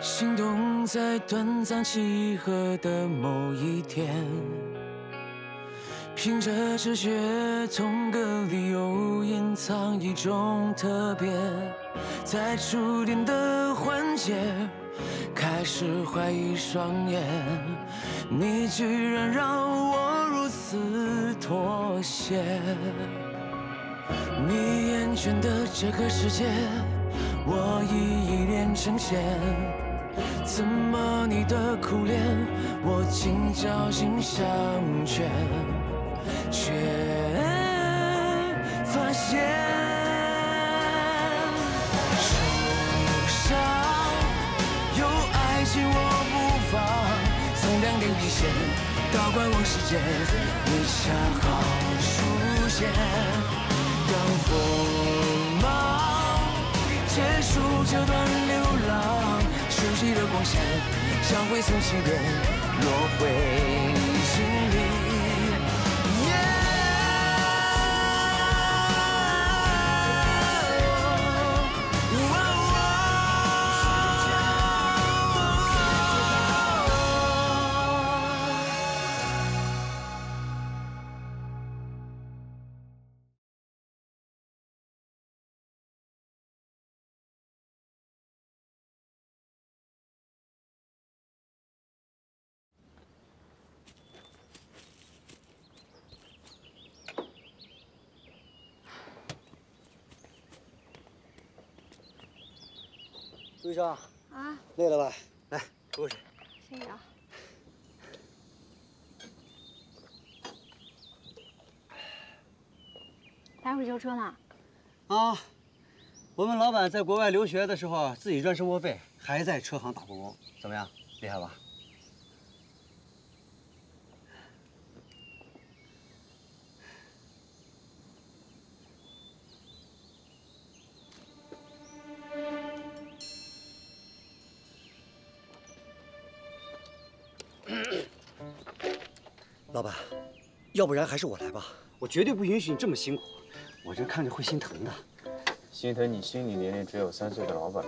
心动在短暂契合的某一天，凭着直觉，同个理由隐藏一种特别，在触电的环节，开始怀疑双眼，你居然让我如此妥协，你眼圈的这个世界，我已一脸成仙。怎么你的苦恋，我竟侥幸相劝，却发现受伤有爱情我不放，从两点一线到观望时间，你恰好出现，让锋芒结束这段流浪。熟悉的光线，像会从起点落回医生啊，累了吧？来，喝水。谢谢啊。待会儿修车呢？啊，我们老板在国外留学的时候自己赚生活费，还在车行打过工，怎么样？厉害吧？要不然还是我来吧，我绝对不允许你这么辛苦，我这看着会心疼的。心疼你心里年龄只有三岁的老板。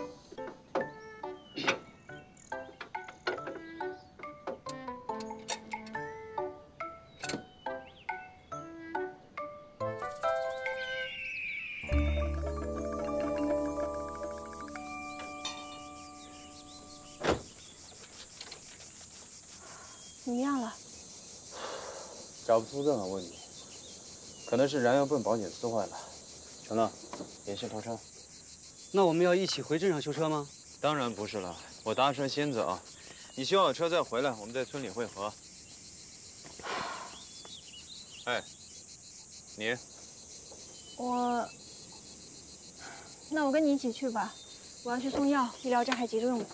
怎么样了？找不出任何问题，可能是燃油泵保险丝坏了。成乐，联系拖车。那我们要一起回镇上修车吗？当然不是了，我搭车先走，你修好车再回来，我们在村里汇合。哎，你？我，那我跟你一起去吧，我要去送药，医疗站还急着用呢。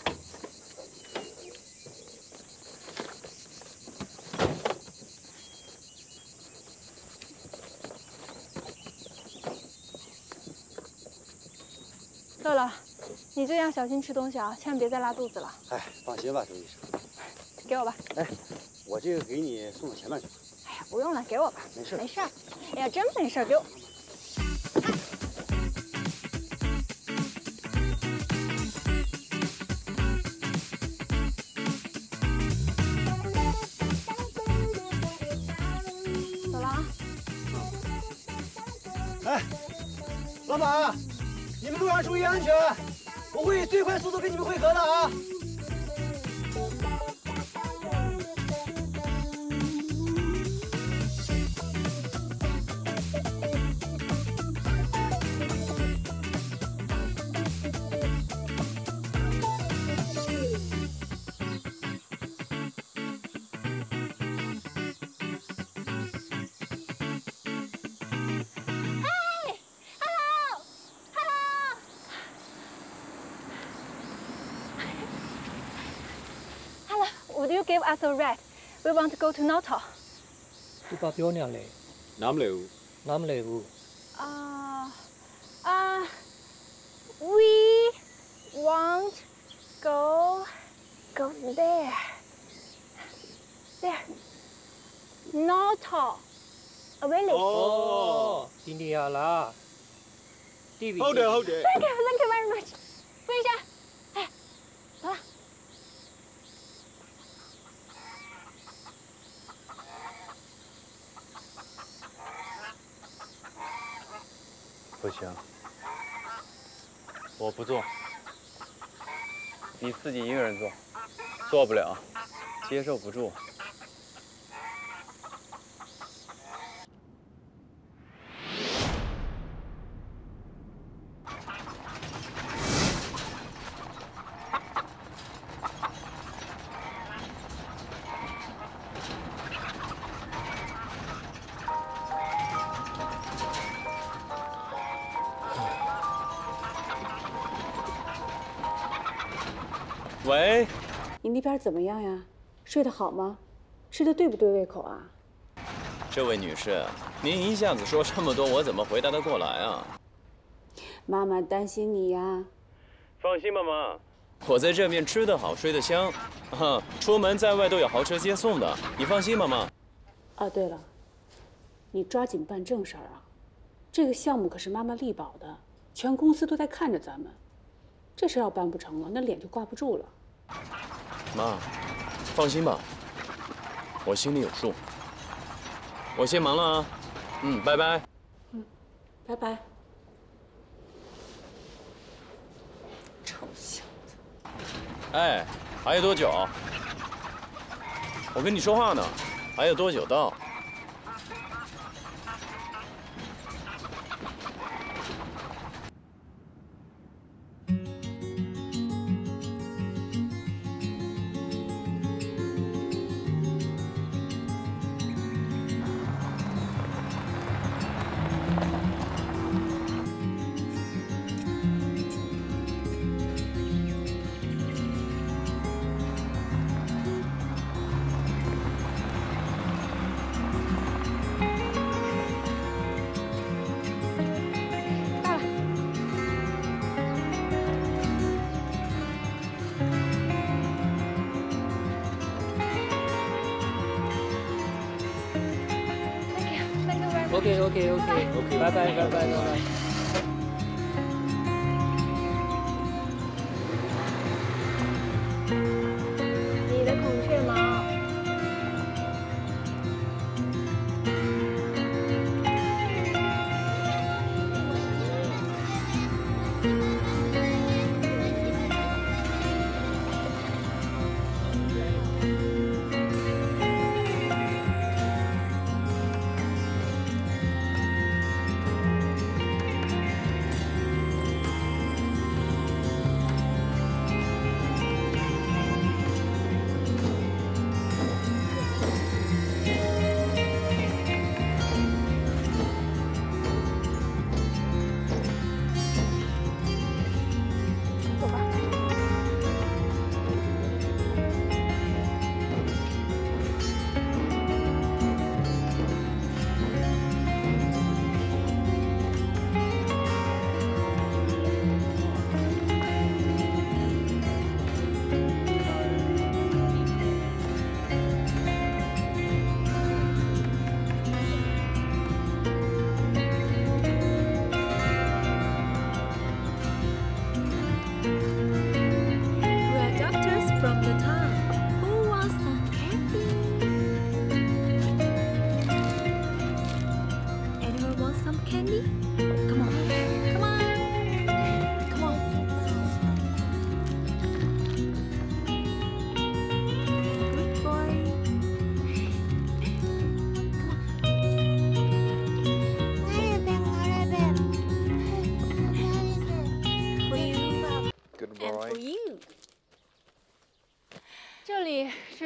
乐乐，你这样小心吃东西啊，千万别再拉肚子了。哎，放心吧，周医生。给我吧。哎，我这个给你送到前面去。哎呀，不用了，给我吧。没事，没事。哎呀，真没事，给我。走了啊。哎，老板，你们路上注意安全，最最快速度跟你们汇合的啊。Would you give us a ride? We want to go to Noto. ဒီပါပြောနေရလဲ နားမလည်ဘူး နားမလဲဘူး Uh, uh, we want go go there. There. Noto. A village. ဒီနေရာလားတိပြီ ဟုတ်တယ်ဟုတ်တယ် 不做。你自己一个人做，做不了，接受不住。那边怎么样呀？睡得好吗？吃的对不对胃口啊？这位女士，您一下子说这么多，我怎么回答得过来啊？妈妈担心你呀。放心吧，妈，我在这边吃得好，睡得香，啊，出门在外都有豪车接送的，你放心吧，妈。啊，对了，你抓紧办正事儿啊！这个项目可是妈妈力保的，全公司都在看着咱们。这事要办不成了，那脸就挂不住了。妈，放心吧，我心里有数。我先忙了啊，嗯，拜拜。嗯，拜拜。臭小子！哎，还有多久？我跟你说话呢，还有多久到？Thank you very much. OK OK OK OK，拜拜拜拜拜拜。你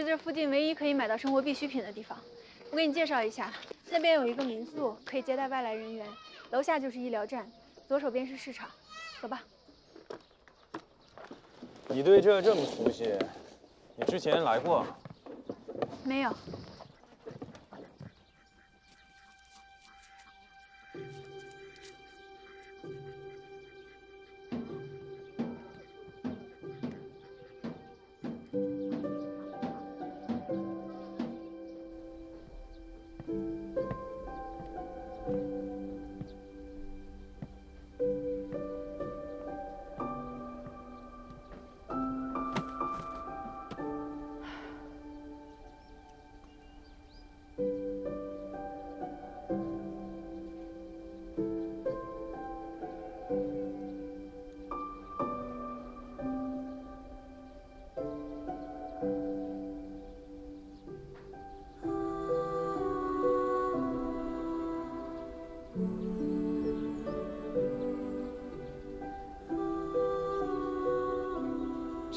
这附近唯一可以买到生活必需品的地方。我给你介绍一下，那边有一个民宿，可以接待外来人员，楼下就是医疗站，左手边是市场。走吧。你对这这么熟悉，你之前来过？没有。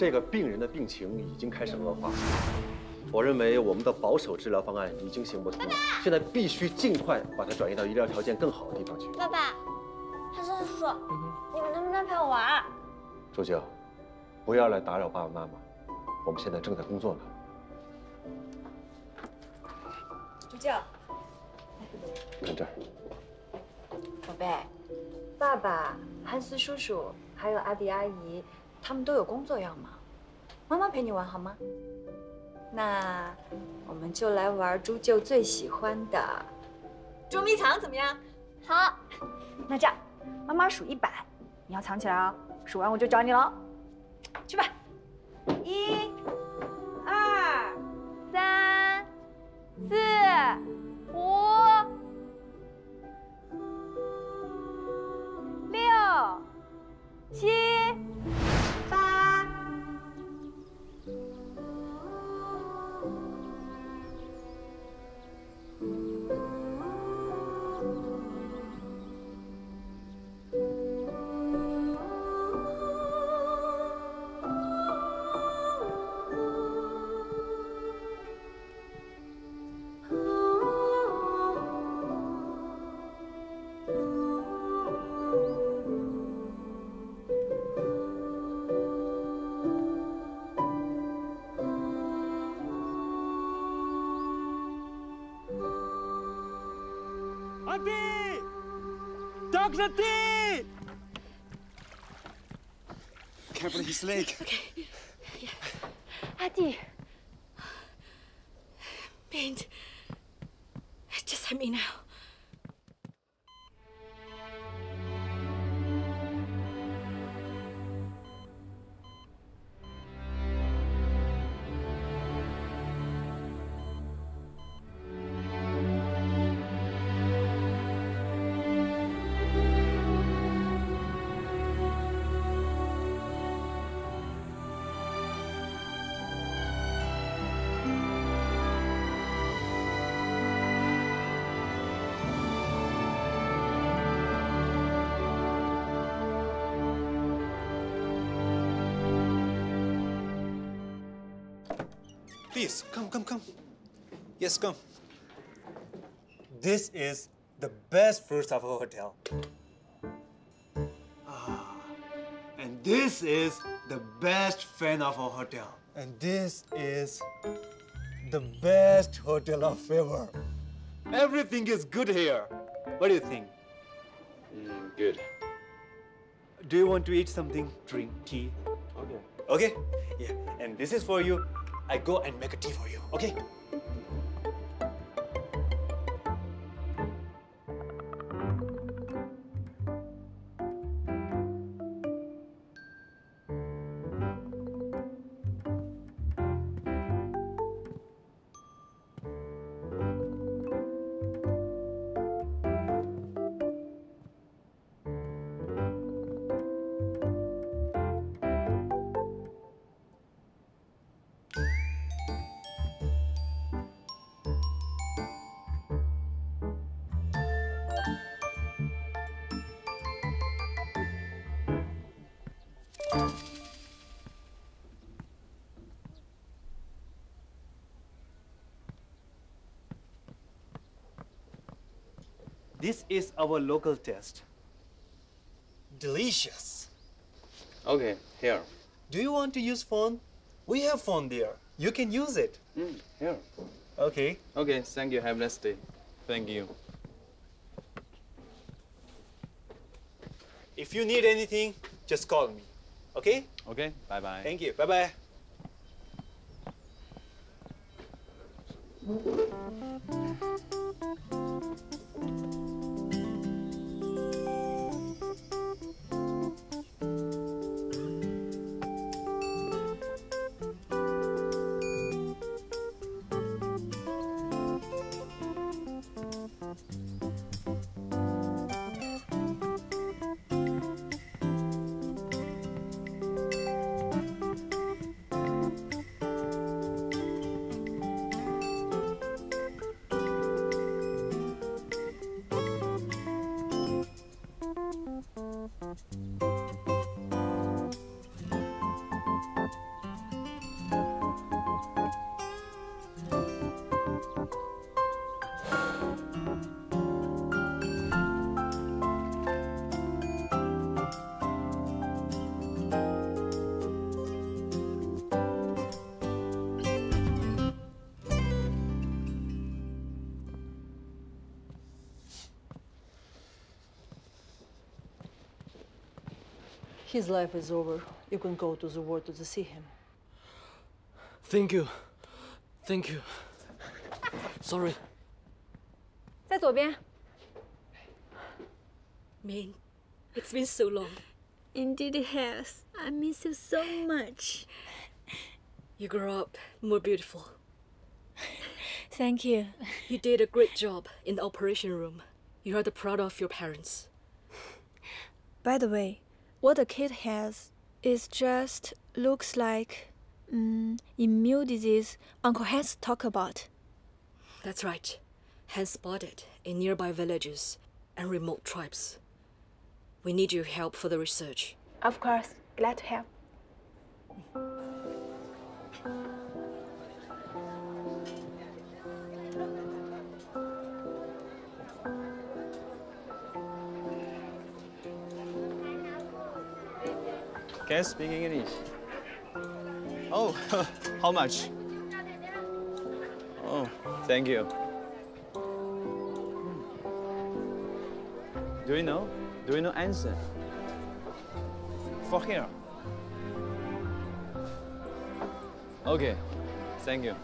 这个病人的病情已经开始恶化。我认为我们的保守治疗方案已经行不通了，现在必须尽快把他转移到医疗条件更好的地方去。爸爸，汉森叔叔，你们能不能陪我玩？周静，不要来打扰爸爸妈妈，我们现在正在工作呢。周静，你看这儿，宝贝，爸爸、汉斯叔叔还有阿迪阿姨，他们都有工作要忙，妈妈陪你玩好吗？那我们就来玩朱舅最喜欢的捉迷藏，怎么样？好，那这样，妈妈数一百，你要藏起来哦，数完我就找你喽。去吧，一、二、三、四、五、六、七、Okay. Please, come, come, come. Yes, come. This is the best fruits of our hotel. Ah, and this is the best fan of our hotel. And this is the best hotel of favor. Everything is good here. What do you think? good. Do you want to eat something, drink tea? Okay. Okay? Yeah. And this is for you. I go and make a tea for you. Okay? This is our local test. Delicious. Okay, here. Do you want to use phone? We have phone there. You can use it. Mm, here. Okay. Okay, thank you. Have a nice day. Thank you. If you need anything, just call me. Okay? Okay, bye bye. Thank you. Bye bye His life is over. You can go to the war to see him. Thank you. Thank you. Sorry. 在左边。 Min, it's been so long. Indeed it has. I miss you so much. You grow up more beautiful. Thank you. You did a great job in the operation room. You are the proud of your parents. By the way, what the kid has is just looks like um, immune disease Uncle Hans talked about. That's right. Hands spotted in nearby villages and remote tribes. We need your help for the research. Of course, glad to help. Can speak English? Oh, how much? Oh, thank you. Hmm. Do you know? Do you know answer? For here. Okay, thank you.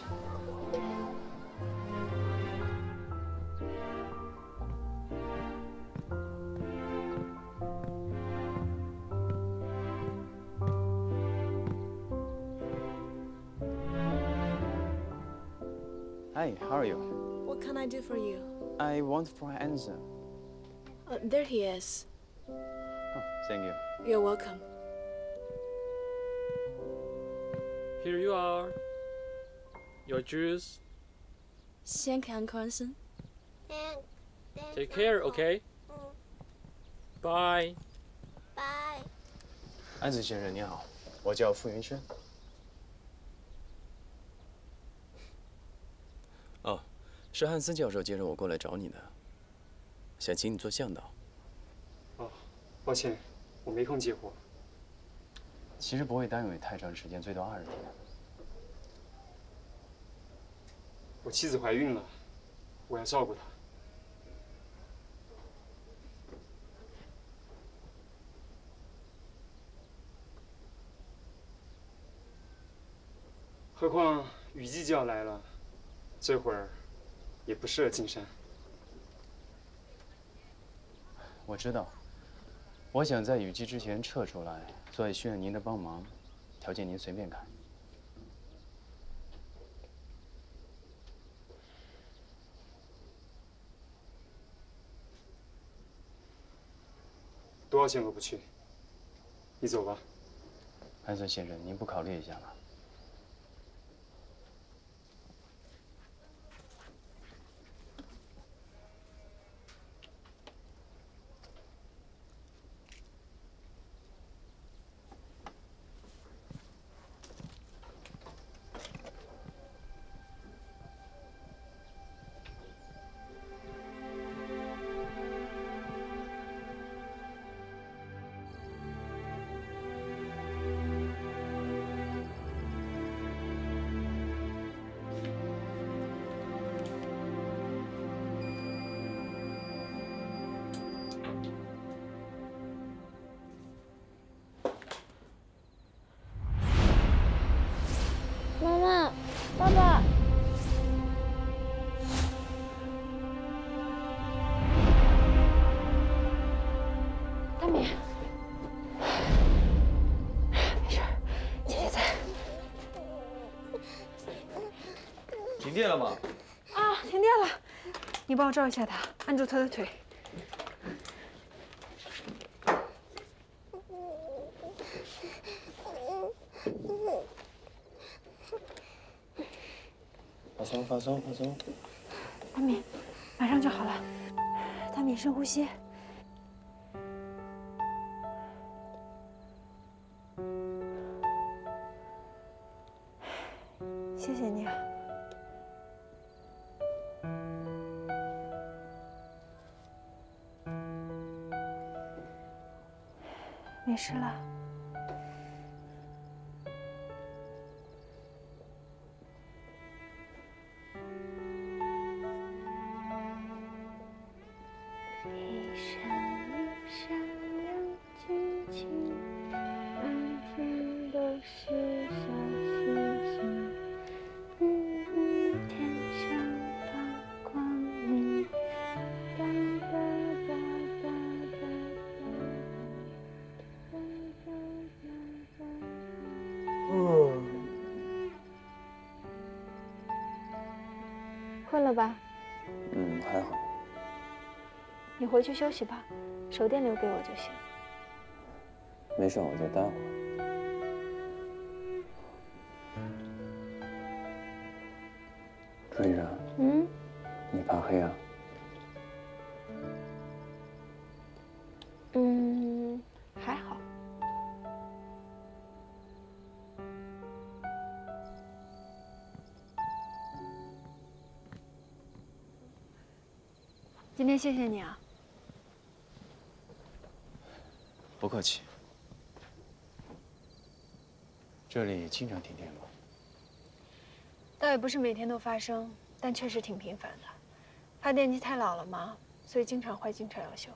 I do for you? I want for an answer. Uh, there he is. Oh, thank you. You're welcome. Here you are. Your juice. Thank you, Uncle Hansen. Take care, okay? Bye. 安子先生你好，我叫傅云轩。 是汉斯教授介绍我过来找你的，想请你做向导。哦，抱歉，我没空接活。其实不会耽误你太长时间，最多二十天。我妻子怀孕了，我要照顾她。何况雨季就要来了，这会儿也不适合进山。我知道，我想在雨季之前撤出来，所以需要您的帮忙，条件您随便看。多少钱我不去，你走吧。安森先生，您不考虑一下吗？电了吗？啊，停电了，你帮我照一下他，按住他的腿。放松，放松，放松。大敏，马上就好了。大敏，深呼吸。没事了。了吧？嗯，还好。你回去休息吧，手电留给我就行。没事，我再待会儿。谢谢你啊。不客气。这里经常停电吗？倒也不是每天都发生，但确实挺频繁的。发电机太老了嘛，所以经常坏，经常要修。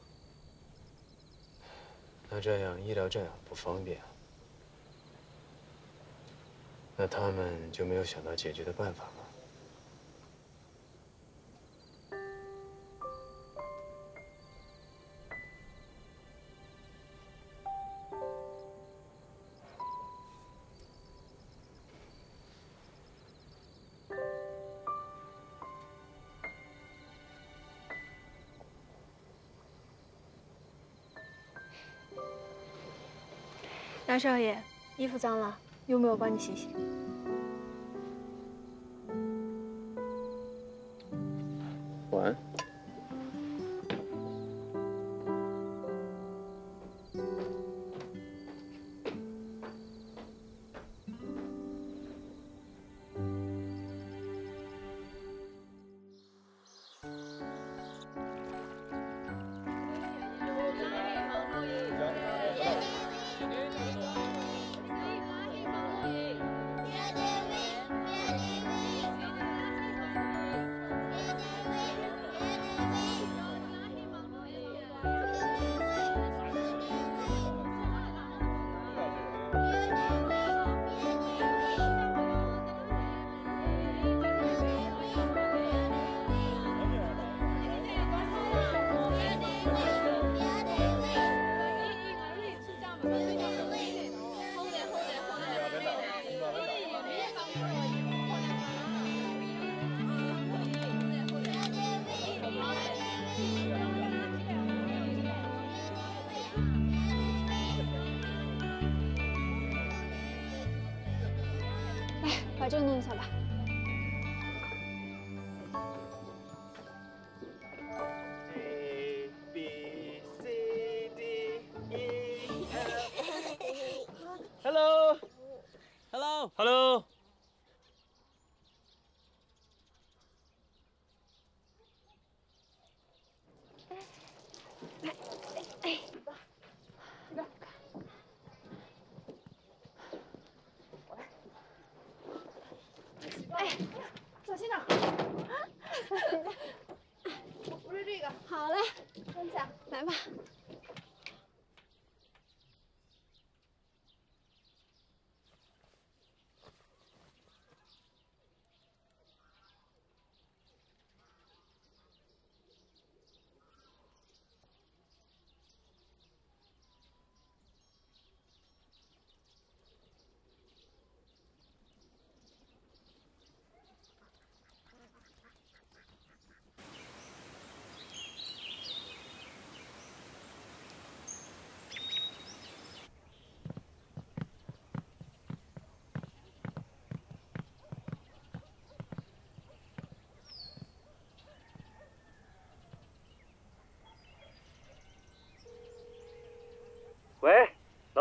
那这样医疗站不方便啊。那他们就没有想到解决的办法吗？大少爷，衣服脏了，用不用我帮你洗洗？来，把这个弄一下吧。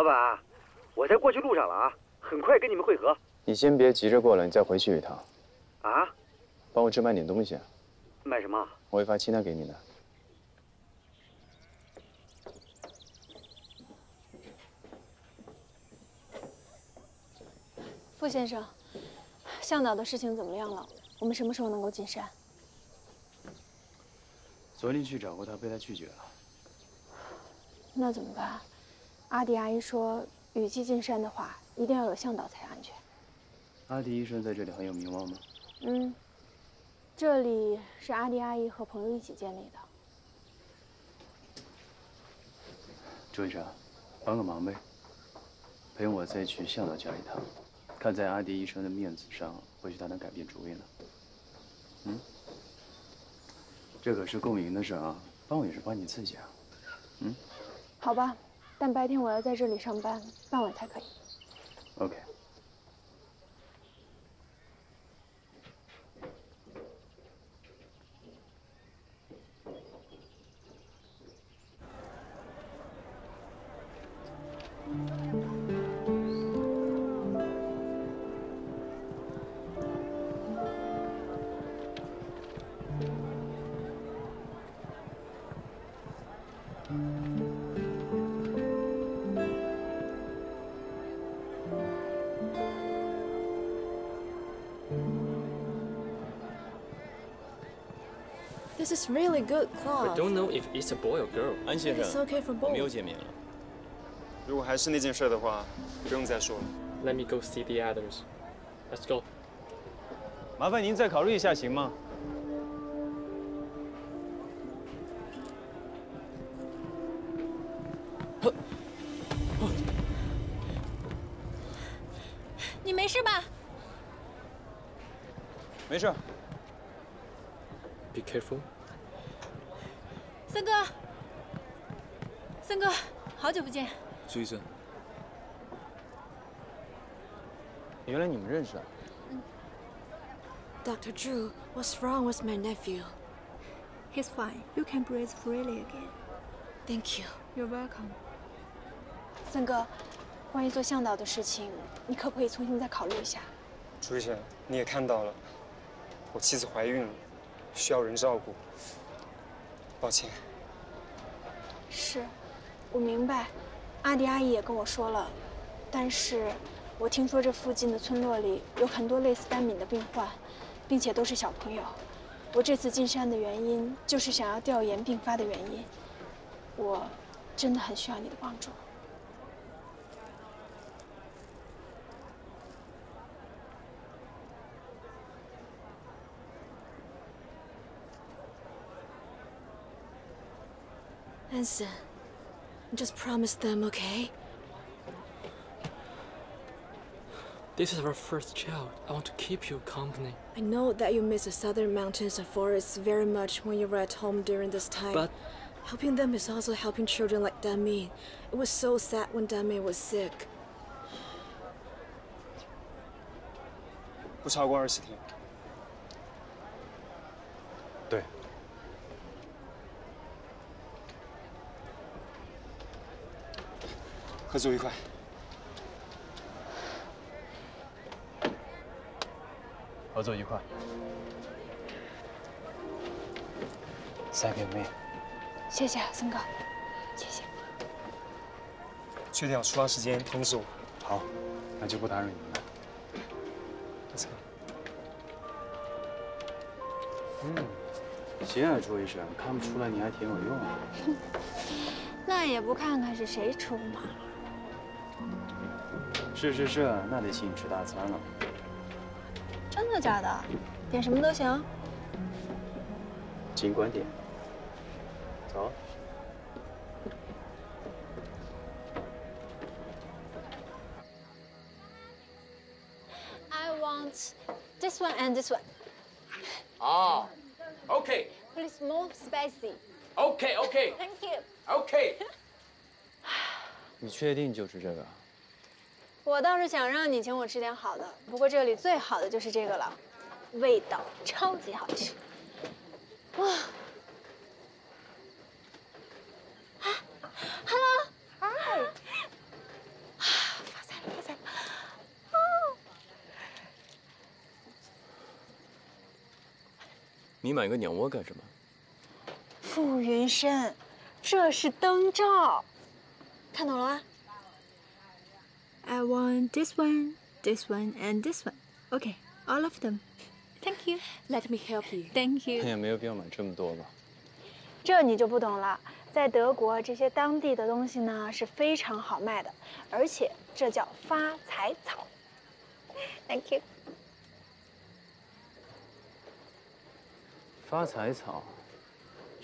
老板，我在过去路上了啊，很快跟你们会合。你先别急着过来，你再回去一趟。啊？帮我置办点东西。买什么？我会发清单给你的。傅先生，向导的事情怎么样了？我们什么时候能够进山？昨天去找过他，被他拒绝了。那怎么办？阿迪阿姨说，雨季进山的话，一定要有向导才安全。阿迪医生在这里很有名望吗？嗯，这里是阿迪阿姨和朋友一起建立的。朱医生，帮个忙呗，陪我再去向导家一趟，看在阿迪医生的面子上，或许他能改变主意呢。嗯。这可是共赢的事啊，帮我也是帮你自己啊。嗯好吧，但白天我要在这里上班，傍晚才可以。，OK。This is really good I cloth. don't know if it's a boy or girl. 安先 It's 生 okay for，我们 both. 又见面了。如果还是那件事的话，不用再说了。Let me go see the others. Let's go. 麻烦您再考虑一下，行吗？你没事吧？没事。Be careful. 森哥，森哥，好久不见。朱医生，原来你们认识啊？Dr. Zhu, what's wrong with my nephew? He's fine. You can breathe freely again. Thank you. You're welcome. 三哥，关于做向导的事情，你可不可以重新再考虑一下？朱医生，你也看到了，我妻子怀孕了，需要人照顾。抱歉。是，我明白，阿迪阿姨也跟我说了，但是我听说这附近的村落里有很多类似丹敏的病患，并且都是小朋友。我这次进山的原因就是想要调研病发的原因，我真的很需要你的帮助。安森 just promise them, okay? This is our first child. I want to keep you company. I know that you miss the southern mountains and forests very much when you were at home during this time. But- helping them is also helping children like Damin. It was so sad when Damin was sick. 不超过二十天。 合作愉快。合作愉快。Thank you, me。谢谢啊，森哥，谢谢。确定好出发时间通知我。好，那就不打扰你们了。Let's go。嗯，行啊，朱医生，看不出来你还挺有用啊。那也不看看是谁出马。是是是，那得请你吃大餐了。真的假的？点什么都行。尽管点。走。I want this one and this one. Ah, okay, Please more spicy. okay, okay, Thank you. okay. 你确定就是这个？我倒是想让你请我吃点好的，不过这里最好的就是这个了，味道超级好吃。哇！啊，Hello，嗨！发财了，发财了！哦，你买个鸟窝干什么？傅云深，这是灯罩，看懂了吗？I want this one, this one, and this one. Okay, all of them. Thank you. Let me help you. Thank you. 也没有必要买这么多吧。这你就不懂了，在德国这些当地的东西呢是非常好卖的，而且这叫发财草。Thank you。发财草，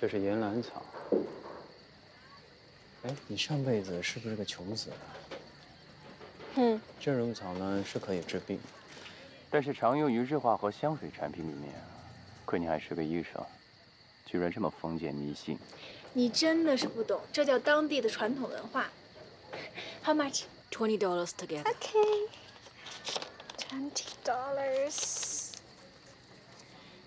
这是岩兰草。哎，你上辈子是不是个穷子啊？嗯，这种草呢是可以治病，但是常用于日化和香水产品里面。亏你还是个医生。居然这么封建迷信。你真的是不懂，这叫当地的传统文化。How much? Twenty dollars together. Okay. Twenty dollars.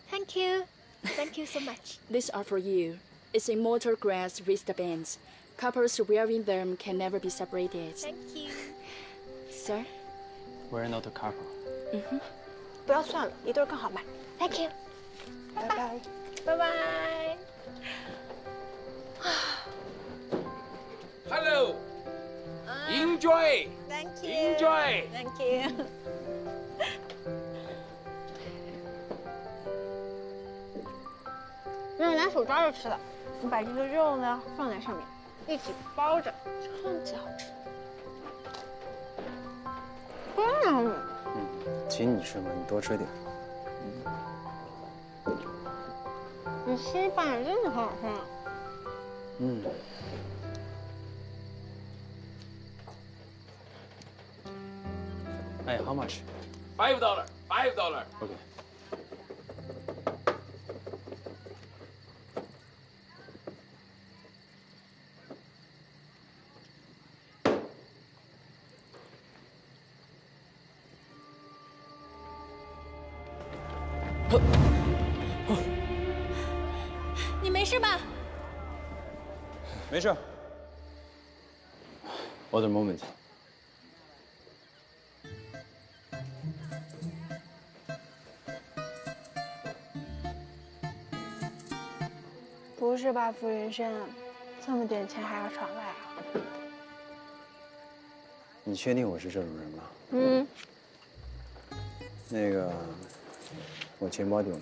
Thank you. Thank you so much. These are for you. It's immortal grass wristbands. Couples wearing them can never be separated. Thank you. Sir? We're not a couple. 嗯哼。不要算了，一对更好卖。Thank you. 拜拜。拜拜。Hello. Enjoy. Thank you. Enjoy. Thank you. 没有拿手抓着吃的，你把这个肉呢放在上面，一起包着，超级好吃。嗯，嗯，请你吃嘛，你多吃点。你吃吧，真的很好吃。嗯。哎，How much? Five dollar. Five dollar. OK。Other moment。不是吧，傅云轩，这么点钱还要场外啊？你确定我是这种人吗？嗯，那个，我钱包丢了，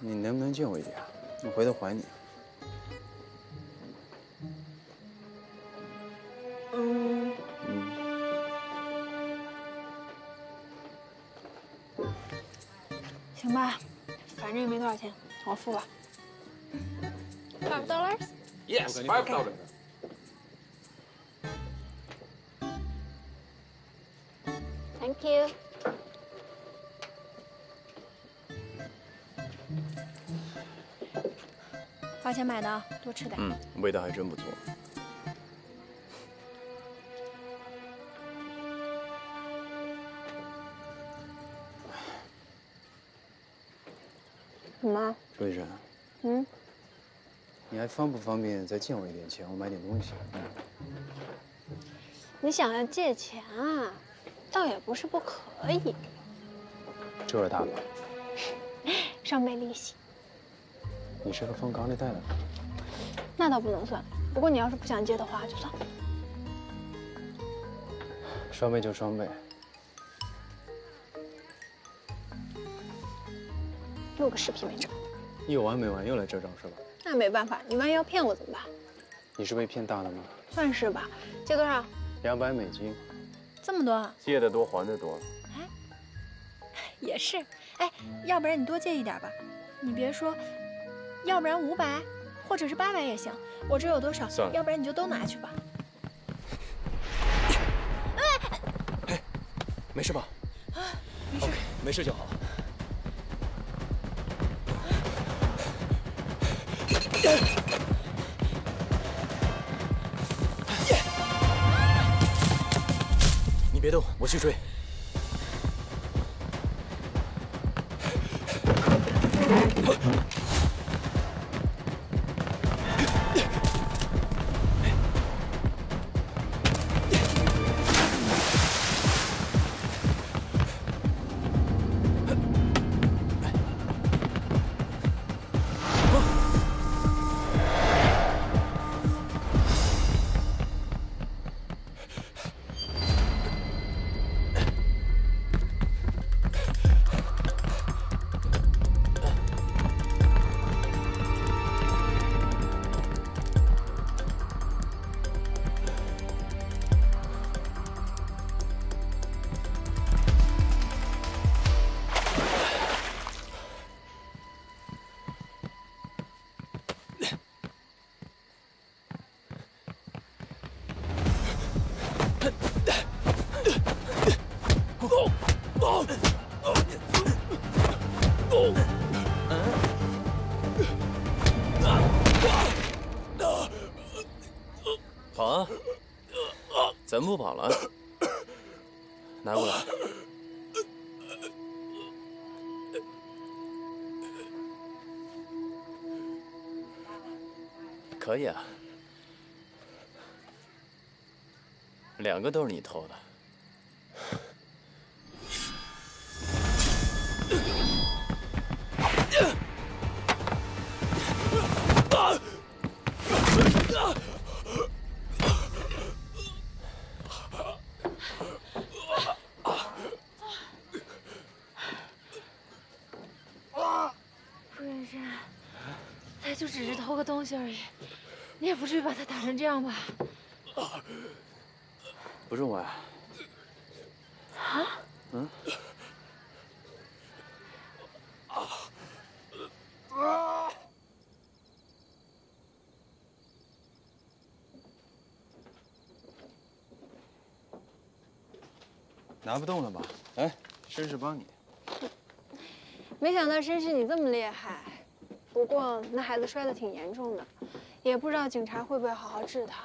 你能不能借我一点？我回头还你。钱，我付吧。Five dollars. Yes. Five dollar. Thank you. 花钱买的，多吃点。嗯，味道还真不错。怎么？周医生，嗯，你还方不方便再借我一点钱，我买点东西？嗯，你想要借钱啊，倒也不是不可以，就是大方？双倍利息。你是个放高利贷的吧？那倒不能算。不过你要是不想借的话，就算了。双倍就双倍。录个视频没整，有完没完？又来这招是吧？那没办法，你万一要骗我怎么办？你是被骗大了吗？算是吧。借多少？两百美金。这么多啊？借的多还的多。哎也是。哎，要不然你多借一点吧。你别说，要不然五百，或者是八百也行。我这有多少？算了要不然你就都拿去吧。哎没事吧啊没事。？OK，没事就好。你别动我去追。跑啊！怎么不跑了？拿过来。可以啊，两个都是你偷的。不至于把他打成这样吧？不重啊。啊？嗯。拿不动了吧？哎，绅士帮你。没想到绅士你这么厉害，不过那孩子摔得挺严重的，也不知道警察会不会好好治他。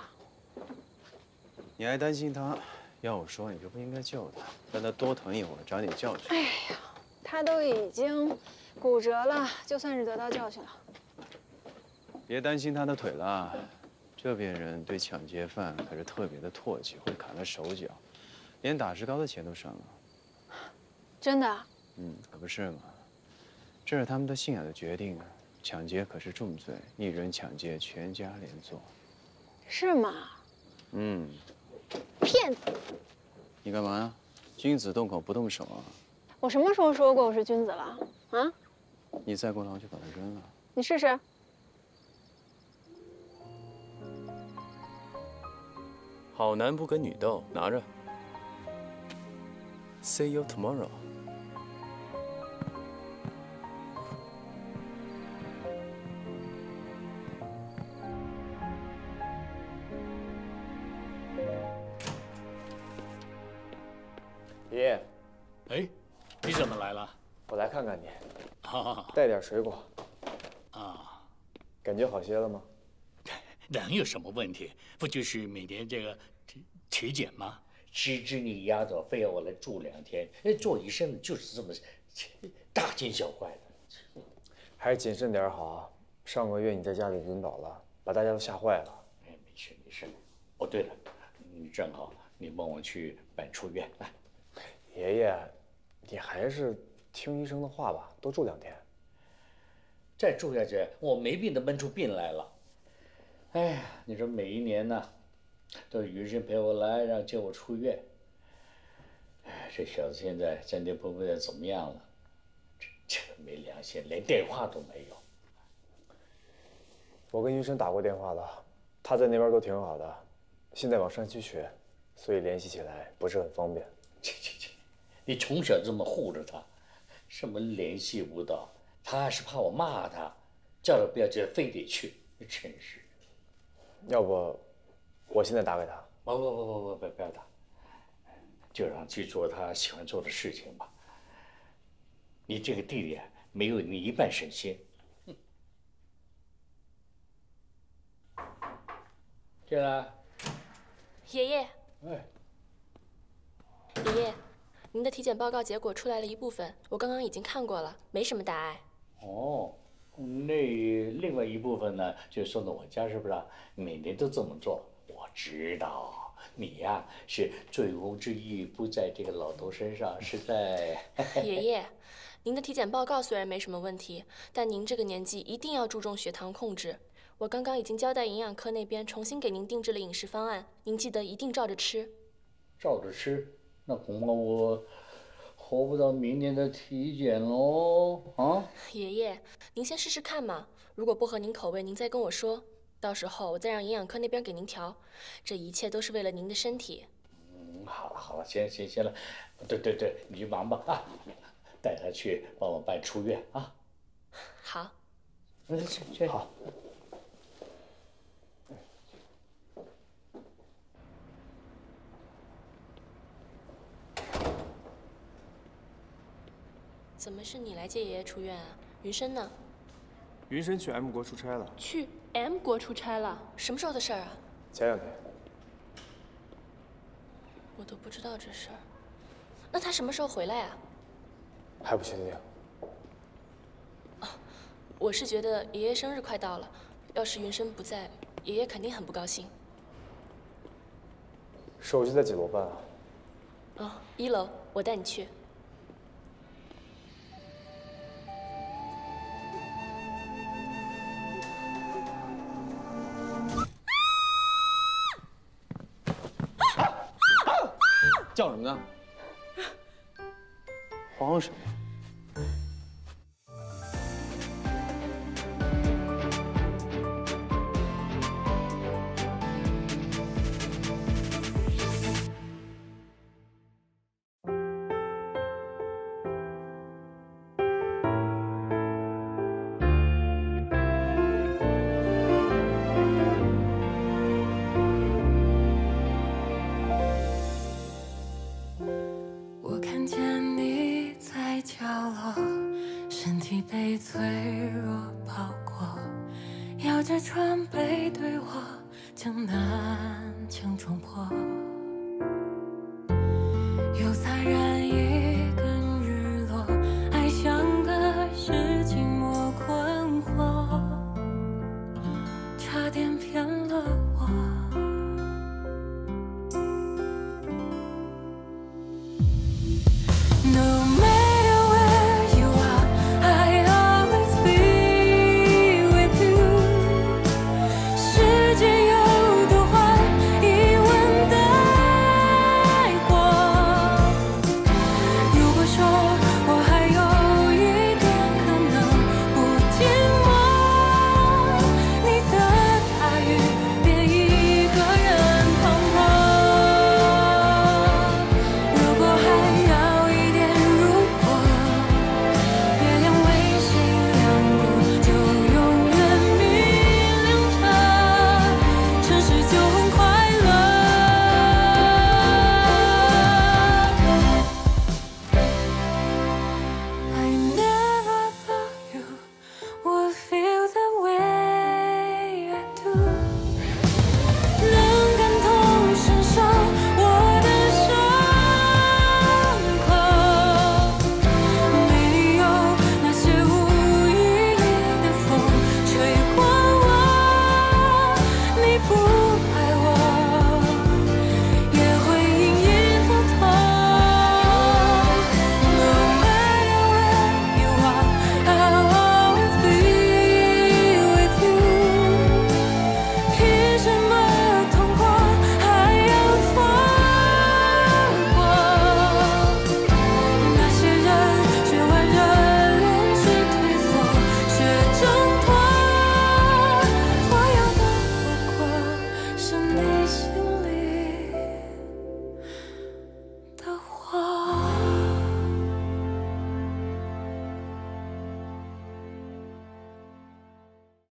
你还担心他？要我说，你就不应该救他，让他多疼一会儿，长点教训。哎呀，他都已经骨折了，就算是得到教训了。别担心他的腿了，这边人对抢劫犯可是特别的唾弃，会砍了手脚，连打石膏的钱都省了。真的？嗯，可不是嘛。这是他们的信仰的决定啊！抢劫可是重罪，一人抢劫，全家连坐。是吗？嗯，骗子！你干嘛呀？君子动口不动手啊！我什么时候说过我是君子了？啊？你再过来我就把它扔了。你试试。好男不跟女斗，拿着。See you tomorrow。带点水果。啊，感觉好些了吗？能有什么问题？不就是每年这个体体检吗？芝芝，你丫头非要我来住两天，哎，做医生的就是这么 大惊小怪的。还是谨慎点好。上个月你在家里晕倒了，把大家都吓坏了。哎，没事没事。哦，对了，你正好你帮我去办出院来。爷爷，你还是听医生的话吧，多住两天。再住下去，我没病都闷出病来了。哎呀，你说每一年呢，都是余生陪我来，让接我出院。哎，这小子现在真的不知道怎么样了，这这没良心，连电话都没有。我跟医生打过电话了，他在那边都挺好的，现在往山区学，所以联系起来不是很方便。切切切，你从小这么护着他，什么联系不到？他还是怕我骂他，叫他不要去，非得去，真是。要不，我现在打给他。不不不不不不不要打，就让去做他喜欢做的事情吧。你这个弟弟没有你一半省心。进来。爷爷，哎，爷爷，您的体检报告结果出来了一部分，我刚刚已经看过了，没什么大碍。哦，那另外一部分呢，就送到我家，是不是？每年都这么做。我知道你呀，是醉翁之意不在这个老头身上，是在 爷爷，您的体检报告虽然没什么问题，但您这个年纪一定要注重血糖控制。我刚刚已经交代营养科那边重新给您定制了饮食方案，您记得一定照着吃。照着吃，那恐怕我活不到明年的体检喽啊！爷爷，您先试试看嘛，如果不合您口味，您再跟我说，到时候我再让营养科那边给您调。这一切都是为了您的身体。嗯，好了好了，行行行了，对对对，你去忙吧啊，带他去帮我办出院啊。好。嗯，去去好。怎么是你来接爷爷出院啊？云深呢？云深去 M 国出差了。去 M 国出差了？什么时候的事儿啊？前两天。我都不知道这事儿。那他什么时候回来啊？还不确定。我是觉得爷爷生日快到了，要是云深不在，爷爷肯定很不高兴。手续在几楼办啊？哦，一楼，我带你去。叫什么呢？皇上最